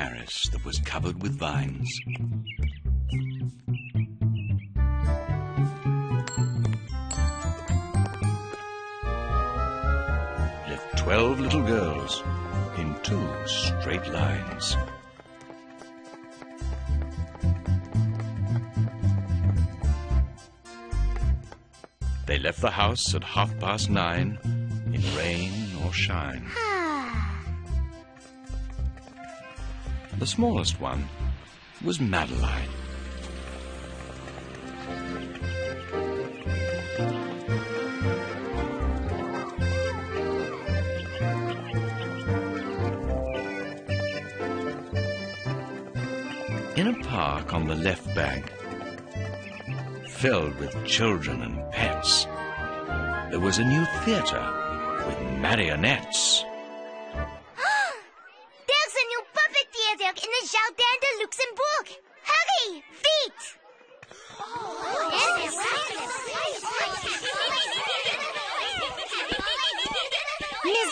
Paris that was covered with vines. Lived twelve little girls in two straight lines. They left the house at half past nine, in rain or shine. The smallest one was Madeline. In a park on the left bank, filled with children and pets, there was a new theater with marionettes.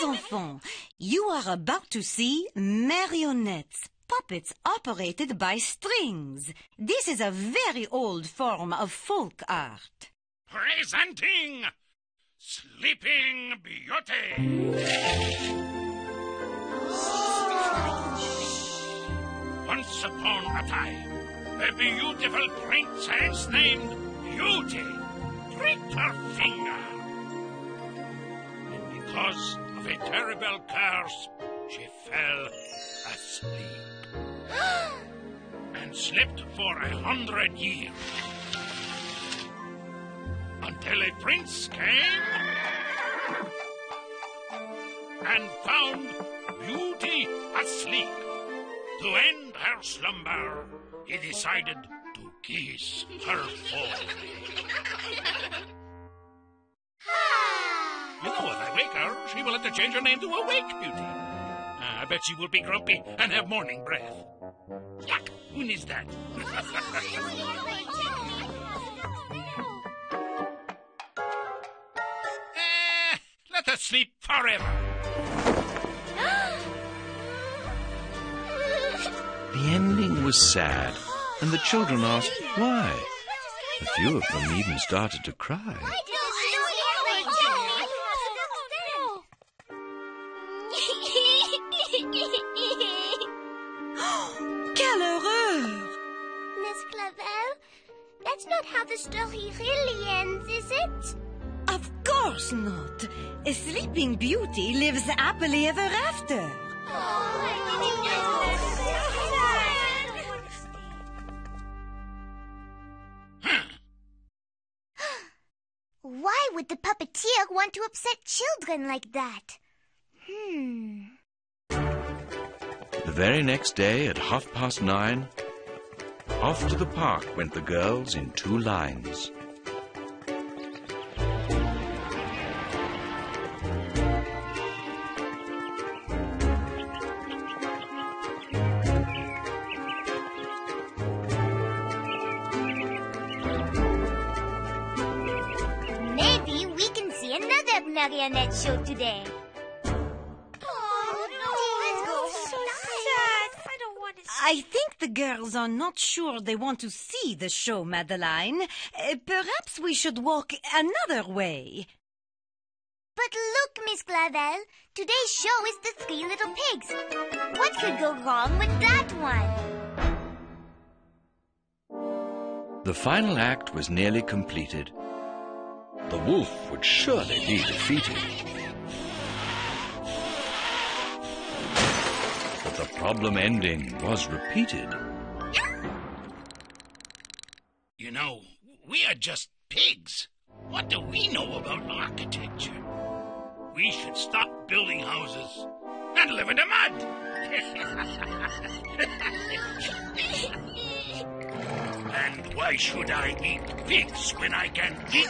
Enfants, you are about to see marionettes, puppets operated by strings. This is a very old form of folk art. Presenting Sleeping Beauty. Once upon a time, a beautiful princess named Beauty pricked her because of a terrible curse, she fell asleep. and slept for a hundred years. Until a prince came and found Beauty asleep. To end her slumber, he decided to kiss her forehead. You know, if She will have to change her name to Awake Beauty. Ah, I bet she will be grumpy and have morning breath. Yuck! Who needs that? Eh, let her sleep forever. The ending was sad, and the children asked why. A few of them even started to cry. Beauty happily ever after. Why would the puppeteer want to upset children like that? Hmm. The very next day at half past nine, off to the park went the girls in two lines. Show today. I think the girls are not sure they want to see the show, Madeline. Uh, perhaps we should walk another way. But look, Miss Clavel, today's show is the Three Little Pigs. What could go wrong with that one? The final act was nearly completed. The wolf would surely be defeated. But the problem ending was repeated. You know, we are just pigs. What do we know about architecture? We should stop building houses and live in the mud. and why should I eat pigs when I can eat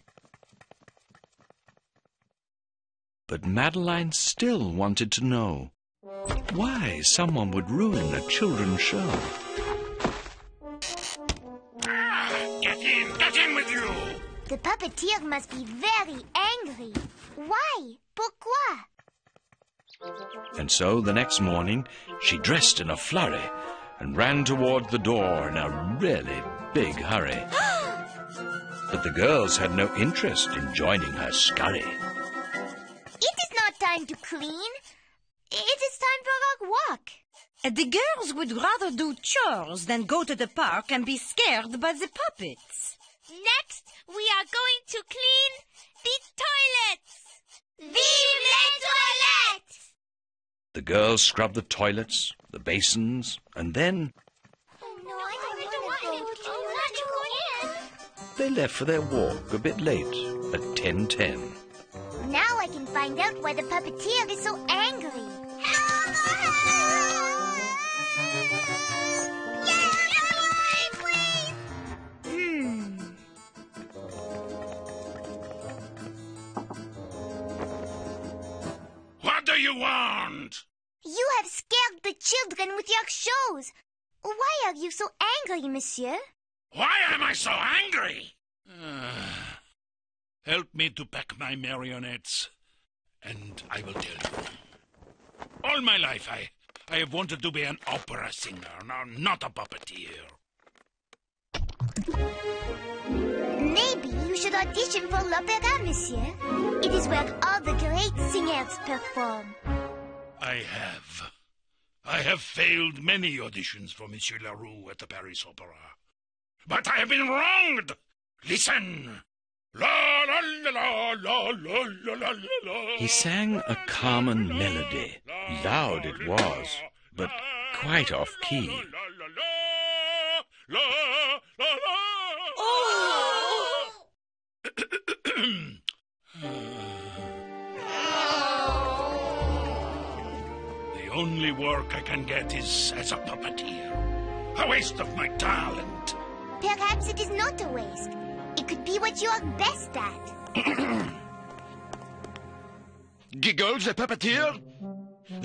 But Madeline still wanted to know why someone would ruin a children's show. Ah, get in, get in with you! The puppeteer must be very angry. Why? Pourquoi? And so the next morning, she dressed in a flurry and ran toward the door in a really big hurry. but the girls had no interest in joining her scurry. It is not time to clean. It is time for a walk. The girls would rather do chores than go to the park and be scared by the puppets. Next, we are going to clean the toilets. Vive les toilettes! The girls scrubbed the toilets, the basins, and then Oh, no, I don't want to go in. they left for their walk a bit late at 10:10. Now I can find out why the puppeteer is so angry. Hmm. What do you want? You have scared the children with your shows. Why are you so angry, monsieur? Why am I so angry? Help me to pack my marionettes, and I will tell you. All my life, I, I have wanted to be an opera singer, no, not a puppeteer. Maybe you should audition for l'opéra, monsieur. It is where all the great singers perform. I have. I have failed many auditions for Monsieur Leroux at the Paris Opera. But I have been wronged! Listen! He sang a common melody. Loud it was, but quite off key. The only work I can get is as a puppeteer. A waste of my talent. Perhaps it is not a waste. It could be what you are best at. Giggles the puppeteer?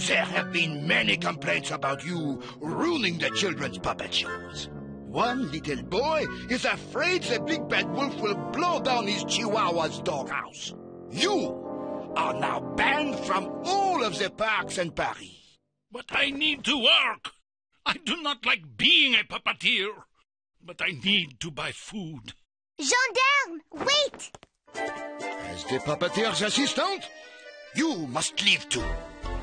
There have been many complaints about you ruining the children's puppet shows. One little boy is afraid the big bad wolf will blow down his chihuahua's doghouse. You are now banned from all of the parks in Paris. But I need to work. I do not like being a puppeteer. But I need to buy food. Gendarme, wait! As the puppeteer's assistant, you must leave too.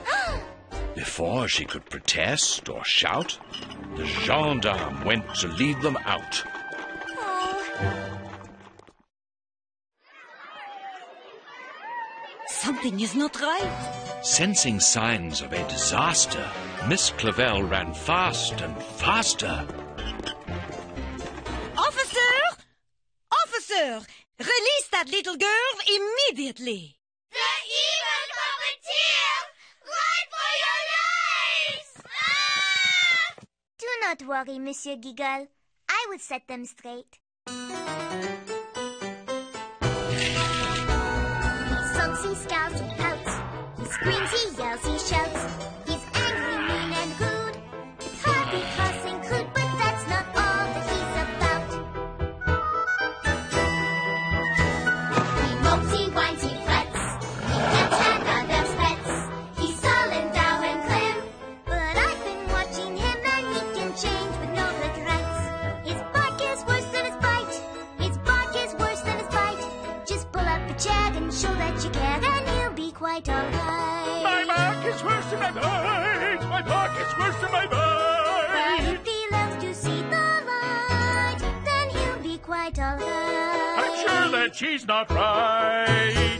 Before she could protest or shout, the gendarme went to lead them out. Oh. Something is not right. Sensing signs of a disaster, Miss Clavel ran fast and faster. Officer! Release that little girl immediately! The evil puppeteer! Run for your lives! Ah! Do not worry, Monsieur Giggle. I will set them straight. He sulks, he scowls, he pouts. He screams, he yells, he shouts. Quite alright. My back is worse than my bite. My back is worse than my But bite. if he learns to see the light, then he'll be quite alright. I'm sure that she's not right.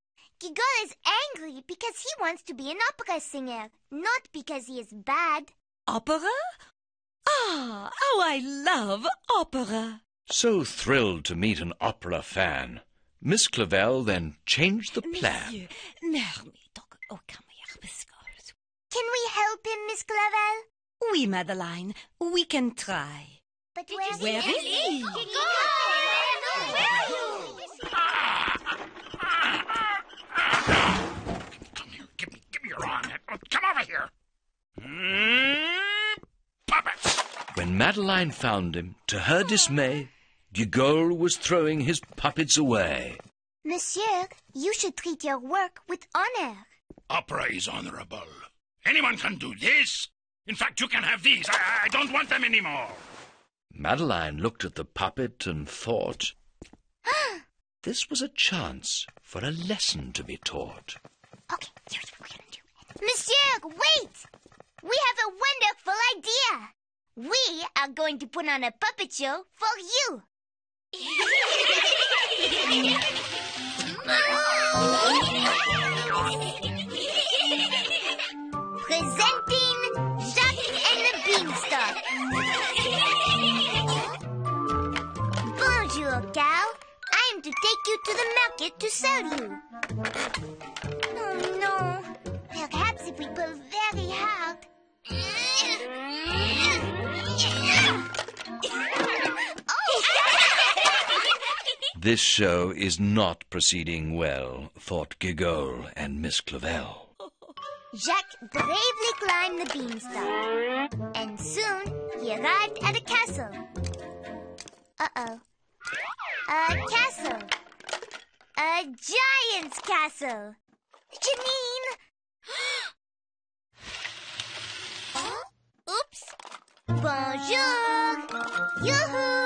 Gigole is angry because he wants to be an opera singer, not because he is bad. Opera? Ah, how I love opera. So thrilled to meet an opera fan, Miss Clavel then changed the plan. Monsieur, neer mee, toch. Oh, come here, Miss Girls. Can we help him, Miss Clavel? Oui, Madeline, we can try. But where, Where is he? Come here. Give me, give me your arm. Come over here. Mm, puppets. When Madeline found him, to her dismay, Gigole was throwing his puppets away. Monsieur, you should treat your work with honor. Opera is honorable. Anyone can do this. In fact, you can have these. I, I don't want them anymore. Madeline looked at the puppet and thought, this was a chance for a lesson to be taught. Okay, here's what we're gonna do. Monsieur, wait! We have a wonderful idea. We are going to put on a puppet show for you. Presenting to take you to the market to sell you. Oh no. Perhaps if we pull very hard. This show is not proceeding well, thought Gigole and Miss Clavel. Jacques bravely climbed the beanstalk, and soon he arrived at a castle. Uh-oh. A castle. A giant's castle. Janine! Oops. Bonjour. Yoo-hoo.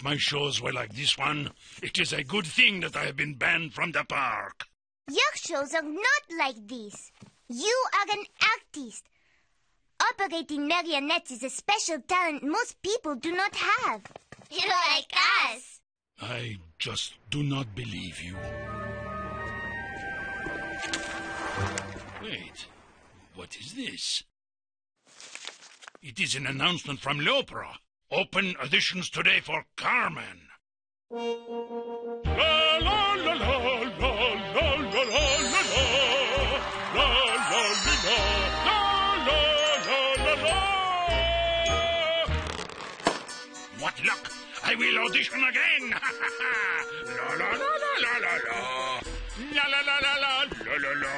If my shows were like this one, it is a good thing that I have been banned from the park. Your shows are not like this. You are an artist. Operating marionettes is a special talent most people do not have. You're like us. I just do not believe you. Wait, what is this? It is an announcement from l'Opera. Open auditions today for Carmen. La la la la la la la la la la la la la la la la What luck! I will audition again! la la la la la la la la la la la la la la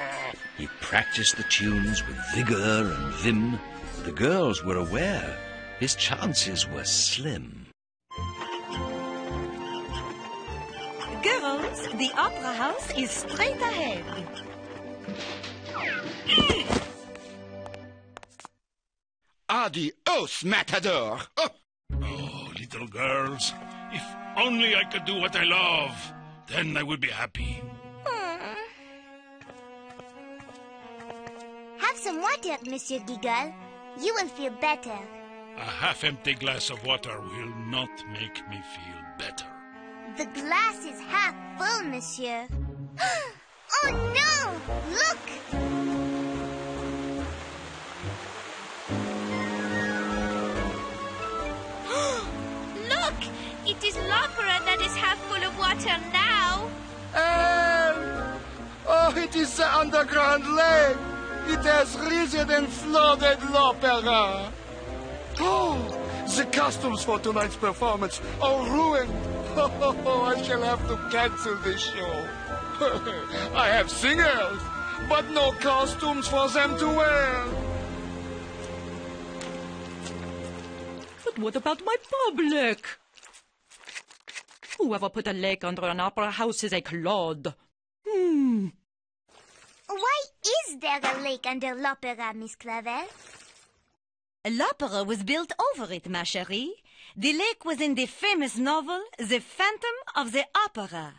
He practiced the tunes with vigor and vim. The girls were aware his chances were slim. Girls, the opera house is straight ahead. Ah, Adios, matador. Oh, Oh, little girls, if only I could do what I love, then I would be happy. Hmm. Have some water, Monsieur Giggle. You will feel better. A half empty glass of water will not make me feel better. The glass is half full, Monsieur. oh no! Look! Look! It is l'opera that is half full of water now. And oh, it is the underground lake. It has risen and flooded l'opera. Oh, the costumes for tonight's performance are ruined. Oh, I shall have to cancel this show. I have singers, but no costumes for them to wear. But what about my public? Whoever put a lake under an opera house is a clod. Hmm. Why is there a lake under l'opera, Miss Clavel? L'opera was built over it, ma chérie. The lake was in the famous novel The Phantom of the Opera,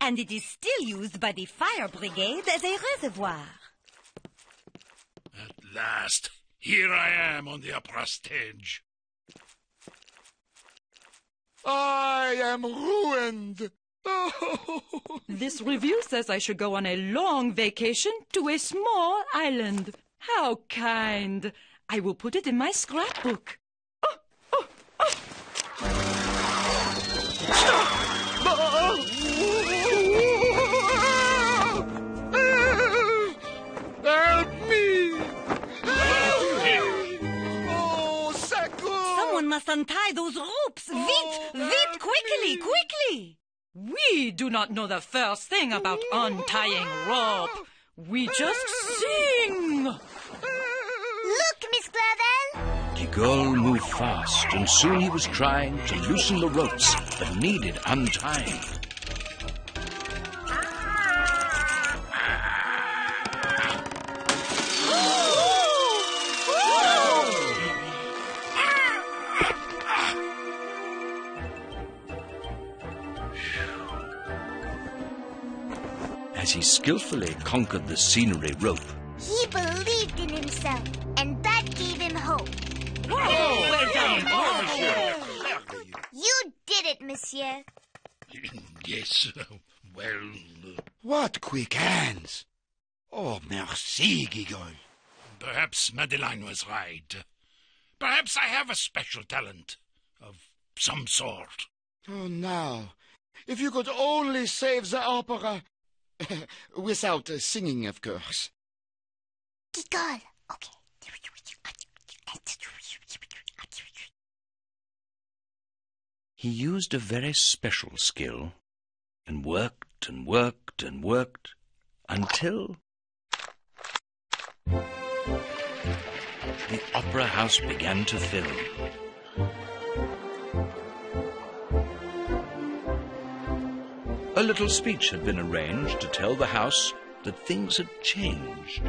and it is still used by the fire brigade as a reservoir. At last, here I am on the opera stage. I am ruined. Oh. This review says I should go on a long vacation to a small island. How kind. I will put it in my scrapbook. Help me! Oh, Sako! Someone must untie those ropes. Vite, vite, quickly, quickly. We do not know the first thing about untying rope. We just sing. Oh. Look, Miss Clavel! Gigol moved fast, and soon he was trying to loosen the ropes that needed untying. As he skillfully conquered the scenery rope, monsieur. Yes, well, uh, What quick hands! Oh, merci, Gigol. perhaps Madeline was right. Perhaps I have a special talent of some sort. Oh, now, if you could only save the opera. Without uh, singing, of course. Gigol. Okay. He used a very special skill and worked and worked and worked until the opera house began to fill. A little speech had been arranged to tell the house that things had changed.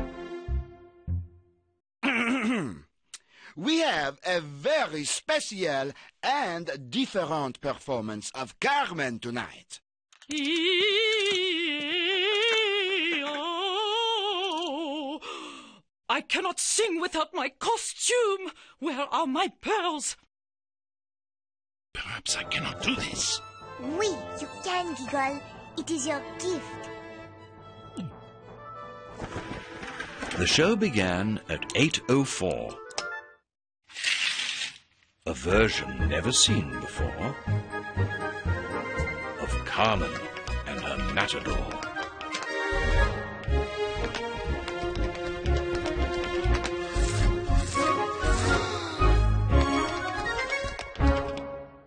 We have a very special and different performance of Carmen tonight. I cannot sing without my costume. Where are my pearls? Perhaps I cannot do this. Oui, you can, Gigol. It is your gift. The show began at 8.04. A version never seen before of Carmen and her matador.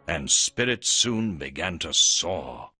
And spirits soon began to soar.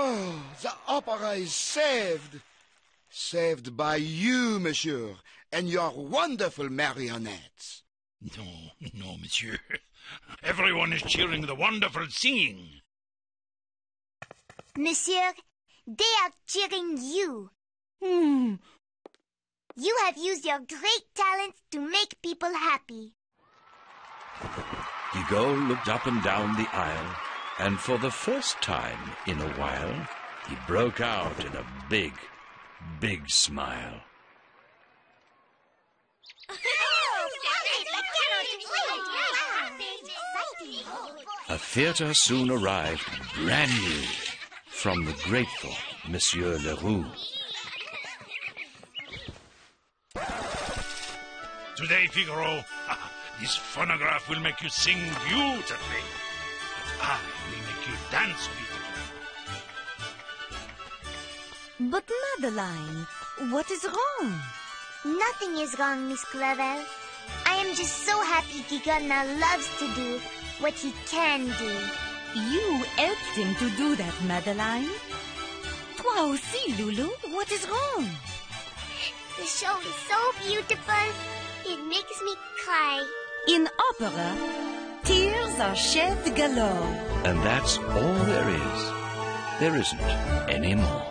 Oh, the opera is saved. Saved by you, monsieur, and your wonderful marionettes. No, no, monsieur. Everyone is cheering the wonderful singing. Monsieur, they are cheering you. Hmm. You have used your great talents to make people happy. Gigol looked up and down the aisle, and for the first time in a while, he broke out in a big, big smile. A theatre soon arrived, brand new, from the grateful Monsieur Leroux. Today, Figaro, this phonograph will make you sing beautifully. Ah, I will make you dance beautifully. But Madeline, what is wrong? Nothing is wrong, Miss Clavel. I am just so happy Giga now loves to do what he can do. You helped him to do that, Madeline. Toi aussi, Lulu. What is wrong? The show is so beautiful. It makes me cry. In opera, tears are shed galore. And that's all there is. There isn't any more.